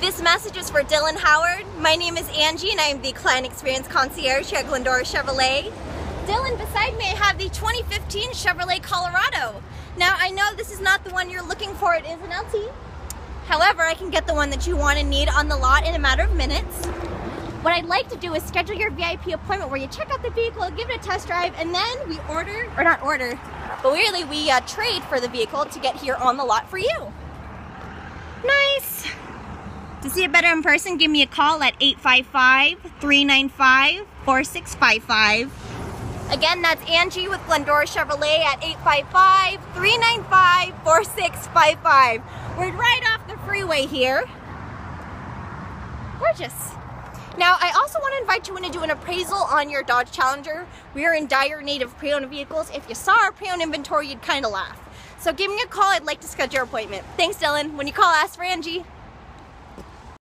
This message is for Dylan Howard. My name is Angie and I am the Client Experience Concierge here at Glendora Chevrolet. Dylan, beside me I have the 2015 Chevrolet Colorado. Now I know this is not the one you're looking for, it is an LT. However, I can get the one that you want and need on the lot in a matter of minutes. What I'd like to do is schedule your VIP appointment where you check out the vehicle, give it a test drive, and then we order, or not order, but really we uh, trade for the vehicle to get here on the lot for you. To see it better in person, give me a call at 855-395-4655. Again, that's Angie with Glendora Chevrolet at 855-395-4655. We're right off the freeway here. Gorgeous. Now, I also want to invite you in to do an appraisal on your Dodge Challenger. We are in dire need of pre-owned vehicles. If you saw our pre-owned inventory, you'd kind of laugh. So give me a call. I'd like to schedule your appointment. Thanks, Dylan. When you call, ask for Angie.